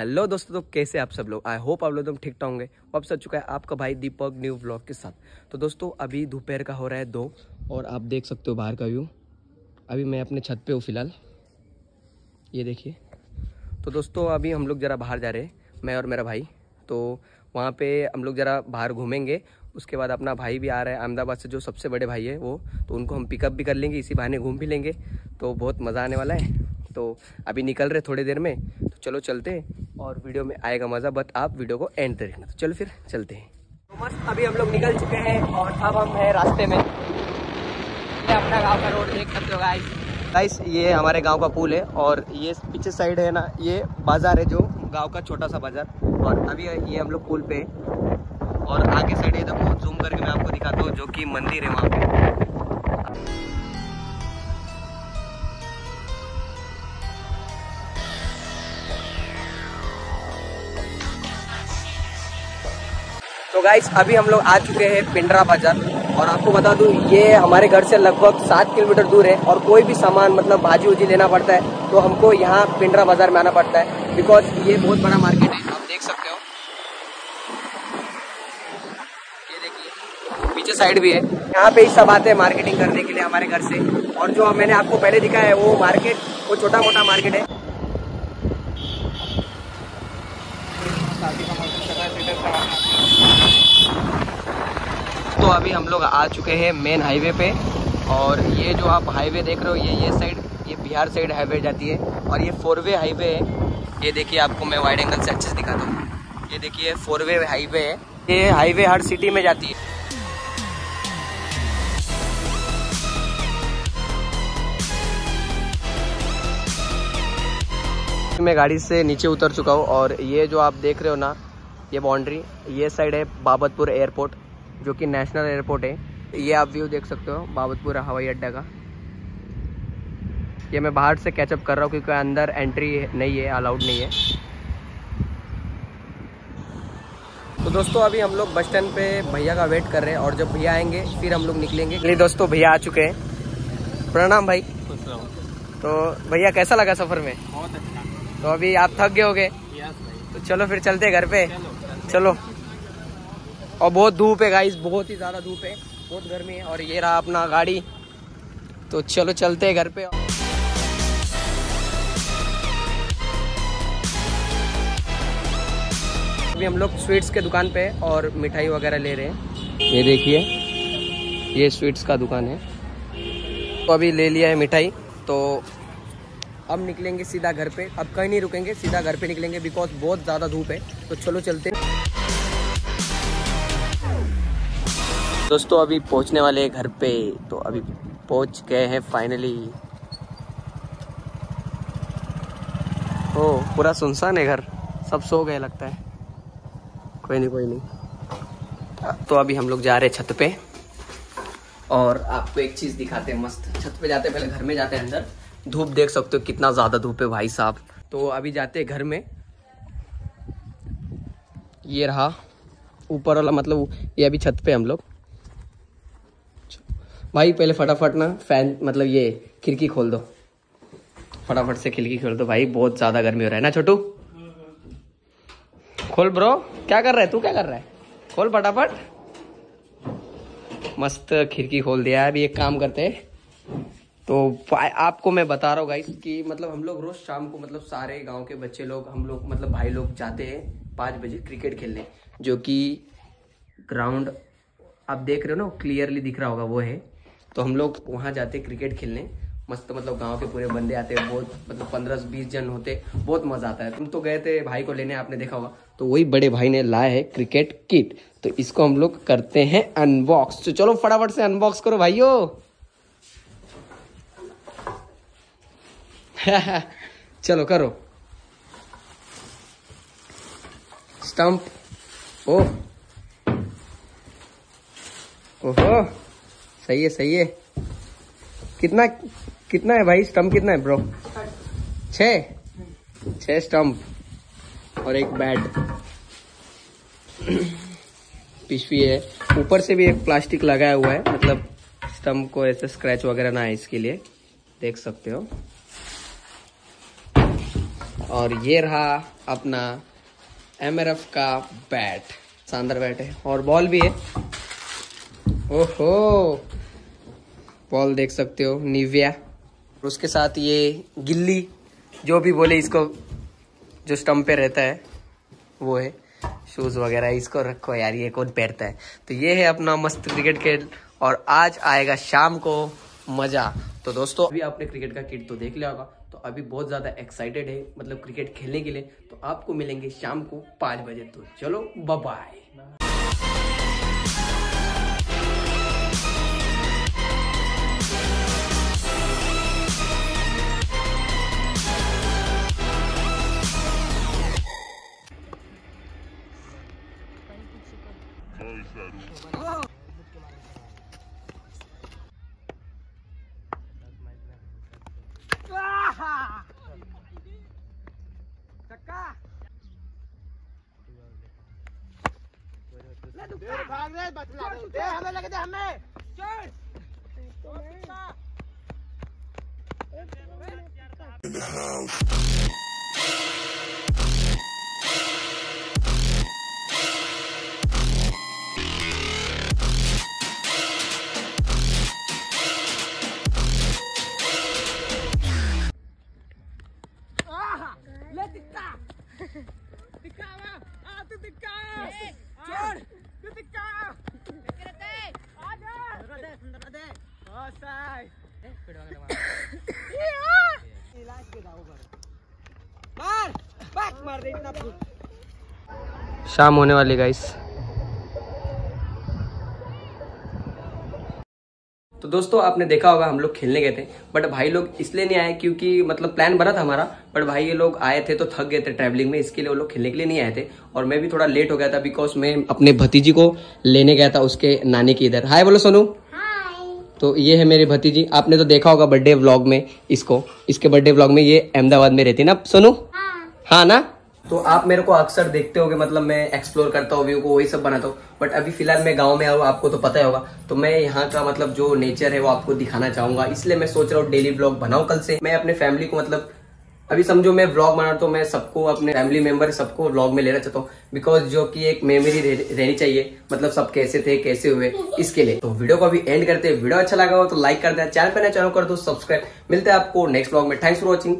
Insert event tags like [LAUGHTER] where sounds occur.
Hello दोस्तों तो कैसे आप सब लोग? आई होप आप लोग एकदम ठीक ठाक होंगे। अब सच चुका है आपका भाई दीपक न्यू व्लॉग के साथ। तो दोस्तों, अभी दोपहर का हो रहा है दो, और आप देख सकते हो बाहर का व्यू अभी मैं अपने छत पे हूँ फ़िलहाल। ये देखिए। तो दोस्तों, अभी हम लोग ज़रा बाहर जा रहे हैं, मैं और मेरा भाई। तो वहाँ पर हम लोग ज़रा बाहर घूमेंगे। उसके बाद अपना भाई भी आ रहा है, अहमदाबाद से, जो सबसे बड़े भाई है वो। तो उनको हम पिकअप भी कर लेंगे, इसी बहाने घूम भी लेंगे। तो बहुत मज़ा आने वाला है। तो अभी निकल रहे थोड़ी देर में। तो चलो चलते हैं। और वीडियो में आएगा मज़ा बट आप वीडियो को एंड तक देखना तो चलो फिर चलते हैं। तो मस्त अभी हम लोग निकल चुके हैं और अब हम हैं रास्ते में। ये अपना गाँव का रोड देख सकते हो गाइस गाइस ये हमारे गाँव का पुल है और ये पीछे साइड है ना ये बाज़ार है जो गाँव का छोटा सा बाज़ार। और अभी ये हम लोग पुल पे हैं। और आगे साइड एकदम बहुत जूम करके मैं आपको दिखाता हूँ जो कि मंदिर है वहाँ पे। तो अभी हम लोग आ चुके हैं पिंडरा बाज़ार। और आपको बता दूँ, ये हमारे घर से लगभग सात किलोमीटर दूर है और कोई भी सामान मतलब भाजी उजी लेना पड़ता है तो हमको यहाँ पिंडरा बाज़ार में आना पड़ता है। बिकॉज़ ये बहुत बड़ा मार्केट है, आप देख सकते हो। ये देखिए, पीछे साइड भी है। यहाँ पे ही सब आते हैं मार्केटिंग करने के लिए हमारे घर से। और जो मैंने आपको पहले दिखाया है, वो मार्केट वो छोटा मोटा मार्केट है तो अभी हम लोग आ चुके हैं मेन हाईवे पे। और ये जो आप हाईवे देख रहे हो, ये ये साइड ये बिहार साइड हाईवे जाती है। और ये फोर वे हाईवे है। ये देखिए आपको मैं वाइड एंगल से अच्छे से दिखाता हूँ। ये देखिए फोर वे हाईवे है। ये हाईवे हर सिटी में जाती है। मैं गाड़ी से नीचे उतर चुका हूँ। और ये जो आप देख रहे हो ना, ये बाउंड्री ये साइड है बाबतपुर एयरपोर्ट जो कि नेशनल एयरपोर्ट है। ये आप व्यू देख सकते हो बाबतपुर हवाई अड्डा का। ये मैं बाहर से कैचअप कर रहा हूँ क्योंकि अंदर एंट्री नहीं है अलाउड नहीं है। तो दोस्तों अभी हम लोग बस स्टैंड पे भैया का वेट कर रहे हैं और जब भैया आएँगे फिर हम लोग निकलेंगे। नहीं दोस्तों भैया आ चुके हैं। प्रणाम भाई। तो भैया कैसा लगा सफ़र में? बहुत अच्छा। तो अभी आप थक गए होगे? तो चलो फिर चलते घर पे। चलो चलो। और बहुत धूप है गाइस बहुत ही ज़्यादा धूप है, बहुत गर्मी है और ये रहा अपना गाड़ी। तो चलो चलते हैं घर पे। अभी हम लोग स्वीट्स के दुकान पे और मिठाई वगैरह ले रहे हैं। ये देखिए, ये स्वीट्स का दुकान है। तो अभी ले लिया है मिठाई। तो अब निकलेंगे सीधा घर पे। अब कहीं नहीं रुकेंगे, सीधा घर पे निकलेंगे बिकॉज़ बहुत ज़्यादा धूप है। तो चलो चलते हैं। दोस्तों, अभी पहुँचने वाले हैं घर पे तो अभी पहुँच गए हैं फाइनली ओ, पूरा सुनसान है घर। सब सो गए लगता है। कोई नहीं कोई नहीं। तो अभी हम लोग जा रहे हैं छत पे। और आपको एक चीज़ दिखाते हैं मस्त। छत पे जाते हैं, पहले घर में जाते हैं अंदर। धूप देख सकते हो कितना ज़्यादा धूप है भाई साहब। तो अभी जाते हैं घर में। ये रहा ऊपर वाला मतलब ये अभी छत पे हम लोग। भाई, पहले फटाफट ना फ़ैन मतलब ये खिड़की खोल दो। फटाफट से खिड़की खोल दो भाई, बहुत ज़्यादा गर्मी हो रहा है ना छोटू? खोल ब्रो, क्या कर रहा है? तू क्या कर रहा है? खोल फटाफट। मस्त खिड़की खोल दिया है, अभी एक काम करते हैं। तो आपको मैं बता रहा हूँ गाइस कि मतलब हम लोग रोज शाम को मतलब सारे गाँव के बच्चे लोग, हम लोग मतलब भाई लोग जाते हैं पाँच बजे क्रिकेट खेलने, जो कि ग्राउंड आप देख रहे हो ना क्लियरली दिख रहा होगा, वो है। तो हम लोग वहाँ जाते क्रिकेट खेलने। मस्त मतलब गाँव के पूरे बंदे आते हैं, बहुत मतलब पंद्रह बीस जन होते बहुत मज़ा आता है। तुम तो गए थे भाई को लेने, आपने देखा होगा। तो वही बड़े भाई ने लाया है क्रिकेट किट। तो इसको हम लोग करते हैं अनबॉक्स तो चलो फटाफट से अनबॉक्स करो भाइयों। [LAUGHS] चलो करो। स्टंप ओ ओहो। सही है सही है। कितना कितना है भाई? स्टम्प कितना है ब्रो छ स्टंप और एक बैट पिशवी है। ऊपर से भी एक प्लास्टिक लगाया हुआ है। मतलब स्टम्प को ऐसे स्क्रैच वगैरह ना है इसके लिए। देख सकते हो। और ये रहा अपना एम का बैट शानदार बैट है। और बॉल भी है। ओहो! बॉल देख सकते हो निविया उसके साथ ये गिल्ली, जो भी बोले इसको, जो स्टम्प पे रहता है, वो है। शूज़ वगैरह, इसको रखो यार, ये कौन पहनता है? तो ये है अपना मस्त क्रिकेट खेल, और आज आएगा शाम को, मज़ा। तो दोस्तों, अभी आपने क्रिकेट का किट तो देख लिया होगा तो अभी बहुत ज़्यादा एक्साइटेड है मतलब क्रिकेट खेलने के लिए। तो आपको मिलेंगे शाम को पाँच बजे तो चलो बाय भाग रहे बचला दे हमें लगे दे हमें चल ले टिक्का आ। तू टिक्का छोड़ तू टिक्का आ। जा रदे सुंदर दे ओ साई। इलाज के दाव कर मार बैक मार दे इतना शाम होने वाली गाइस दोस्तों आपने देखा होगा हम लोग खेलने गए थे बट भाई लोग इसलिए नहीं आए क्योंकि मतलब प्लान बना था हमारा बट भाई ये लोग आए थे तो थक गए थे ट्रैवलिंग में इसके लिए वो लोग खेलने के लिए नहीं आए थे और मैं भी थोड़ा लेट हो गया था बिकॉज़ मैं अपने भतीजी को लेने गया था उसके नानी के इधर। हाय बोलो सोनू। तो ये है मेरी भतीजी आपने तो देखा होगा बर्थडे व्लॉग में इसको इसके बर्थडे व्लॉग में ये अहमदाबाद में रहती है ना सोनू? हाँ ना? तो आप मेरे को अक्सर देखते होगे मतलब मैं एक्सप्लोर करता हूँ व्यू को, वही सब बनाता हूँ। बट अभी फ़िलहाल मैं गाँव में आऊँ आपको तो पता ही होगा। तो मैं यहाँ का मतलब जो नेचर है, वो आपको दिखाना चाहूँगा। इसलिए मैं सोच रहा हूँ डेली ब्लॉग बनाऊँ कल से। मैं अपने फैमिली को मतलब अभी समझो मैं ब्लॉग बना तो मैं सबको, अपने फैमिली मेंबर सबको ब्लॉग में लेना चाहता हूँ। बिकॉज़ जो कि एक मेमोरी रहनी चाहिए मतलब सब कैसे थे, कैसे हुए, इसके लिए। तो वीडियो को अभी एंड करते हैं। वीडियो अच्छा लगा हो तो लाइक कर दे चैनल पर नया चैनल कर दो सब्सक्राइब मिलते हैं आपको नेक्स्ट ब्लॉग में। Thanks for watching